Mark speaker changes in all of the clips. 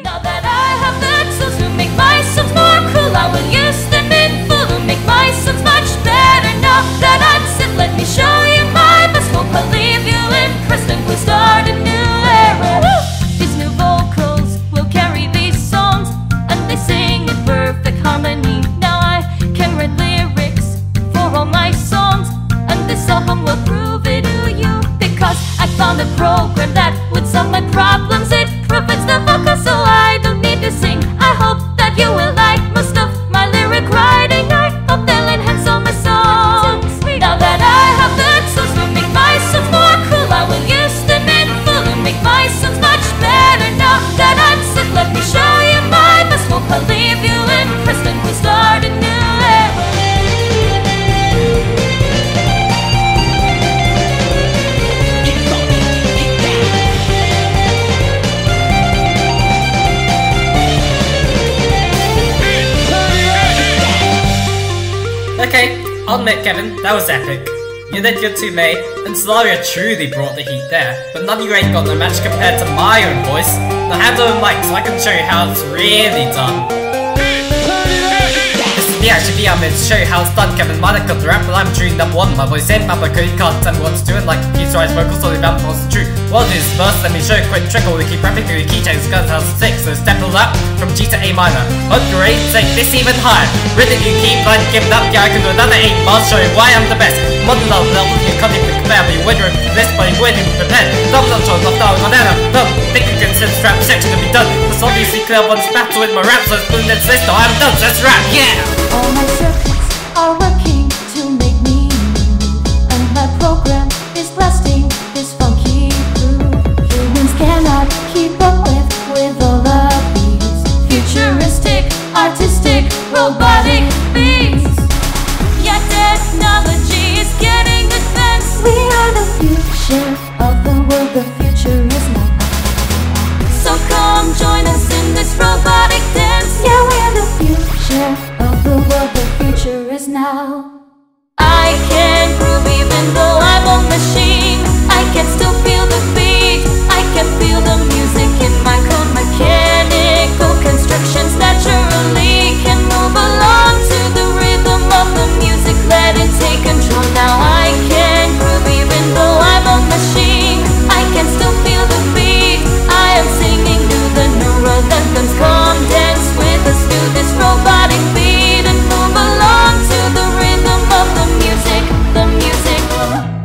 Speaker 1: Now I'll
Speaker 2: admit, Kevin, that was epic. You did good too, mate, and Solaria truly brought the heat there, but none of you ain't got no match compared to my own voice. Now hand over the mic so I can show you how it's really done. This is me actually, I'm here to show you how it's done, Kevin. Have got the rap, but I'm true number one. My voice ain't bad, but you can't tell me what to do, and like computerized vocals, they bound for the true. What I'll first, let me show you a quick trick where we keep rapping through the key changes, guns how to six, so step it up from G to A minor. Hope you're take this even higher. Really, you keep like giving up, yeah, I can do another eight bars, show you why I'm the best. Modern love level, you can't even compare, but wondering for this, but waiting prepared. Double on shows, left out on banana. No, think you can sense rap section to be done. Cause obviously clear one's battle with my rap, so it's putting this list, I'm done, so let's rap, yeah!
Speaker 1: All my circuits are working artistic,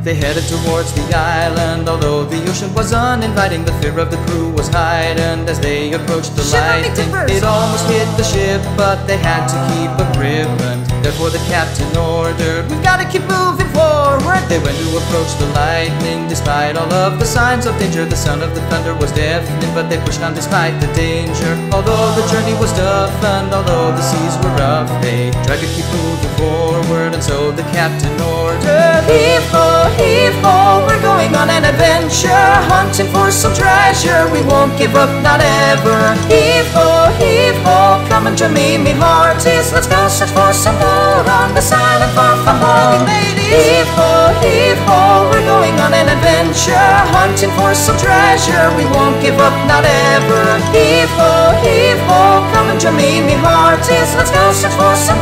Speaker 3: They headed towards the island, although the ocean was uninviting. The fear of the crew was heightened as they approached the lightning. It almost hit the ship, but they had to keep a grip. And therefore the captain ordered, "We've got to keep moving forward." They went to approach the lightning, despite all of the signs of danger. The sound of the thunder was deafening, but they pushed on despite the danger. Although the journey was tough, and although the seas were rough, they tried to keep moving forward. And so the captain ordered, "Heave ho, heave ho, we're going on an adventure, hunting for some treasure. We won't give up, not ever. Heave ho, heave ho, come and join me, me hearties. Let's go search for some more on this island far from home. Heave ho, heave ho, we're going on an adventure, hunting for some treasure. We won't give up, not ever. Heave ho, heave ho, come and join me, me hearties. Let's go search for some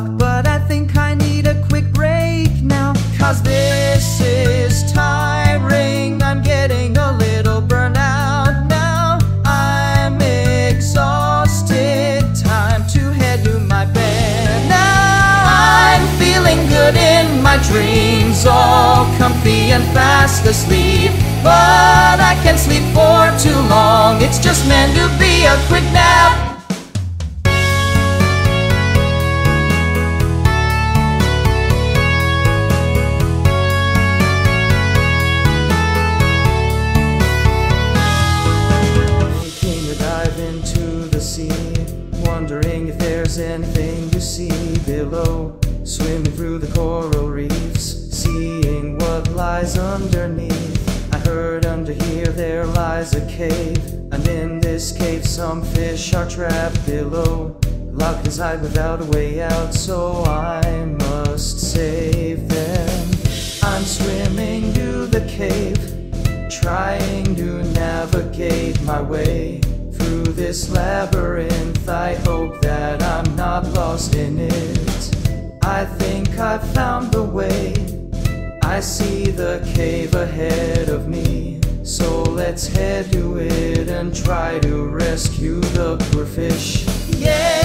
Speaker 4: talk, but I think I need a quick break now. Cause this is tiring, I'm getting a little burnout now. I'm exhausted, time to head to my bed now. I'm feeling good in my
Speaker 3: dreams, all comfy and fast asleep. But I can't sleep for too long, it's just meant to be a quick nap. There lies a cave, and in this cave some fish are trapped below. Locked inside without a way out, so I must save them. I'm swimming to the cave, trying to navigate my way through this labyrinth. I hope that I'm not lost in it. I think I've found the way. I see the cave ahead of me. So let's head to it and try to rescue the poor fish. Yeah,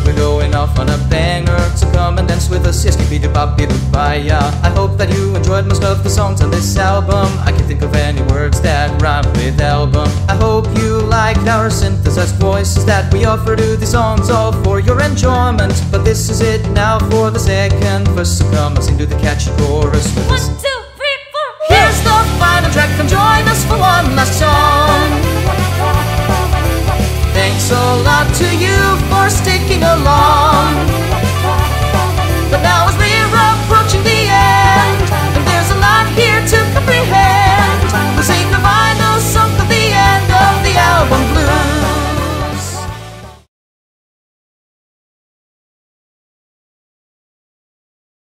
Speaker 3: the
Speaker 1: final song
Speaker 3: that we're going off on a banger. So come and dance with us, yes, it poppy yeah. I hope that you enjoyed most of the songs on this album. I can't think of any words that rhyme with album. I hope you liked our synthesized voices that we offer to these songs, all for your enjoyment. But this is it now for the second verse. So come and sing to the catchy chorus with
Speaker 1: One,
Speaker 3: us.
Speaker 1: two, three, four.
Speaker 3: Here's the final track, come join us for one last song. Thanks a lot to for sticking along.